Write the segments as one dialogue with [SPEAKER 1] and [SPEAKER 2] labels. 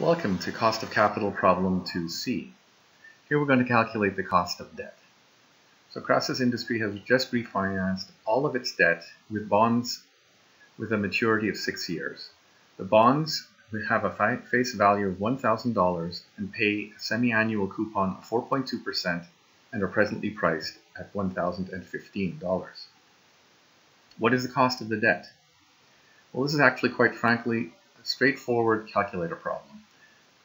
[SPEAKER 1] Welcome to Cost of Capital Problem 2c. Here we're going to calculate the cost of debt. So Croesus Industry has just refinanced all of its debt with bonds with a maturity of six years. The bonds have a face value of $1,000 and pay a semi-annual coupon of 4.2% and are presently priced at $1,015. What is the cost of the debt? Well, this is actually quite frankly a straightforward calculator problem.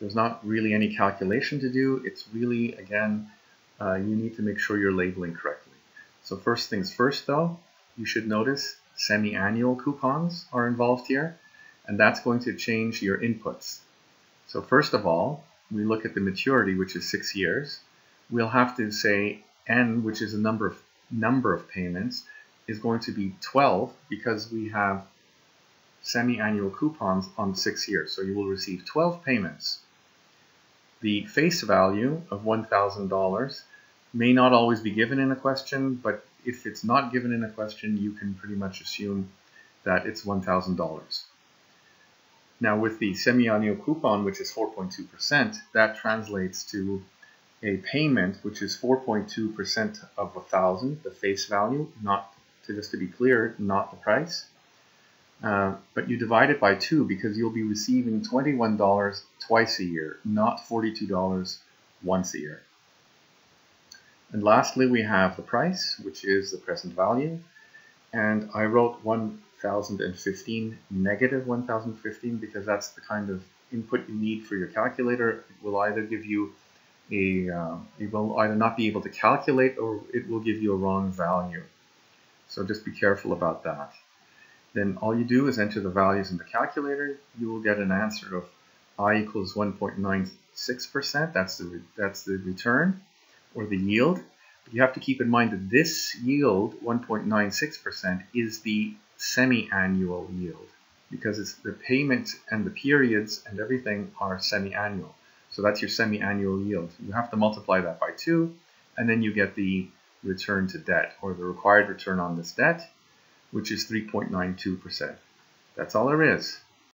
[SPEAKER 1] There's not really any calculation to do. It's really, again, uh, you need to make sure you're labeling correctly. So first things first, though, you should notice semi-annual coupons are involved here, and that's going to change your inputs. So first of all, we look at the maturity, which is six years. We'll have to say n, which is a number of number of payments, is going to be 12 because we have semi-annual coupons on six years. So you will receive 12 payments the face value of $1,000 may not always be given in a question, but if it's not given in a question, you can pretty much assume that it's $1,000. Now with the semi-annual coupon, which is 4.2%, that translates to a payment which is 4.2% of a thousand, the face value, not to just to be clear, not the price. Uh, but you divide it by two because you'll be receiving $21 twice a year, not $42 once a year. And lastly, we have the price, which is the present value. And I wrote 1015, negative 1015, because that's the kind of input you need for your calculator. It will either give you a, uh, it will either not be able to calculate or it will give you a wrong value. So just be careful about that. Then all you do is enter the values in the calculator. You will get an answer of I equals 1.96%. That's the, that's the return or the yield. But you have to keep in mind that this yield, 1.96%, is the semi-annual yield because it's the payments and the periods and everything are semi-annual. So that's your semi-annual yield. You have to multiply that by 2 and then you get the return to debt or the required return on this debt which is 3.92%. That's all there is.